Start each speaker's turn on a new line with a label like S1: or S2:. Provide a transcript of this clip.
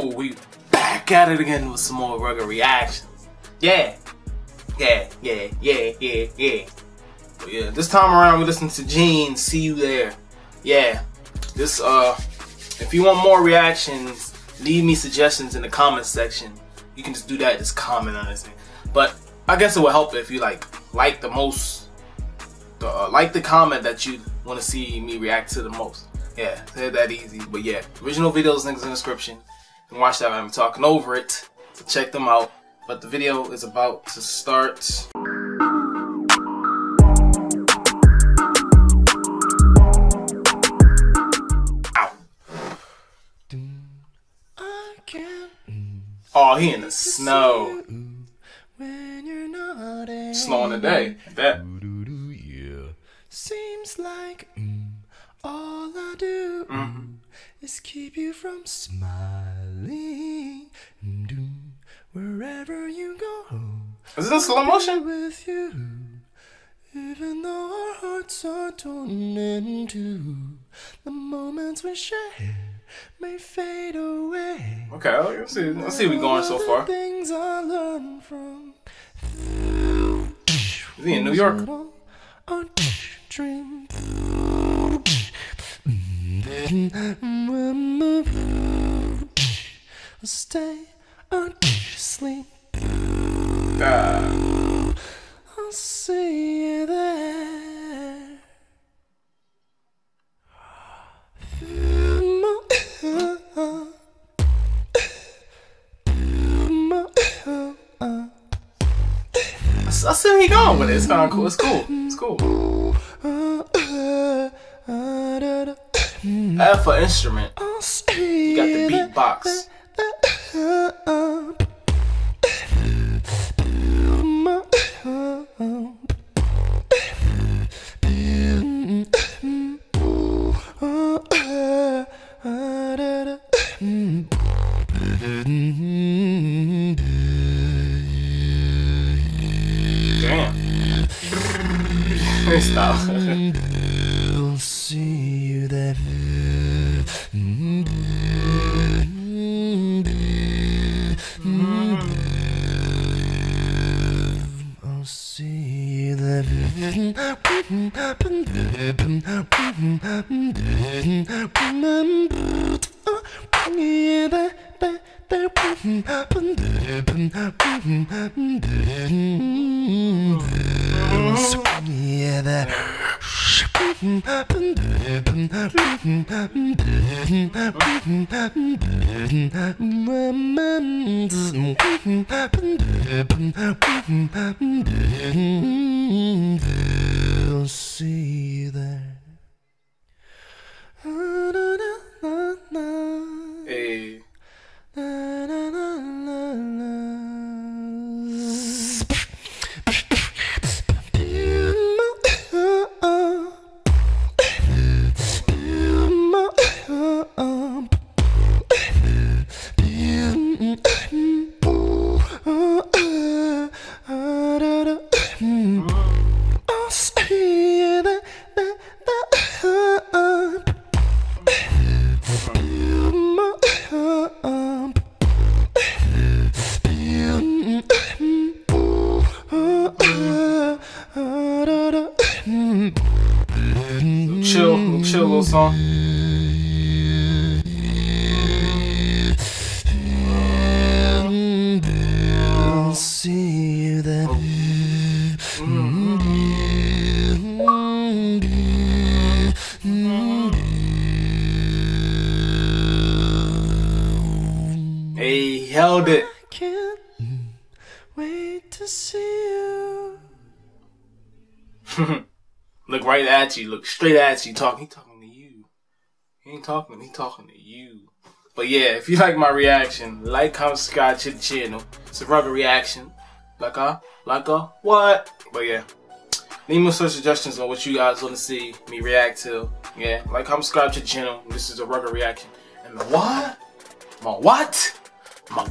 S1: Yo, we back at it again with some more Rugga reactions. Yeah. Yeah, yeah, yeah, yeah, yeah. But yeah, this time around we listen to Gene, See You There. Yeah. This uh if you want more reactions, leave me suggestions in the comments section. You can just do that, just comment on this thing. But I guess it will help if you like like the most the, uh, like the comment that you want to see me react to the most. Yeah, it's that easy. But yeah, original videos links in the description. And watch that I'm talking over it. So check them out. But the video is about to start. Ow. Oh, he in the snow. Snowing today. That.
S2: Seems like mm, all I do
S1: Mm-hmm.
S2: is keep you from smiling. Mm, Wherever you go,
S1: Is it in slow motion?
S2: with you. Even though our hearts are torn in two, the moments we share may fade away.
S1: Okay, let's see. Let's see we going so far.
S2: Things I learned from
S1: Is he in New York?
S2: dream. Stay or sleep.
S1: Ah.
S2: I'll see you there.
S1: I see where he going with it. It's kind of cool. It's cool. It's cool. F for instrument. You got the beatbox.
S2: I'll see you there. I'll see you there. See
S1: Chill, chill little song.
S2: I'll see you there.
S1: Hey, he held it.
S2: Can't wait to see you.
S1: Look right at you. Look straight at you. Talking. He talking to you. He ain't talking. He talking to you. But yeah, if you like my reaction, like, comment, subscribe to the channel. It's a Rugga reaction. Like a, like a what? But yeah, leave me some suggestions on what you guys want to see me react to. Yeah, like, comment, subscribe to the channel. This is a Rugga reaction. And the what? My what? My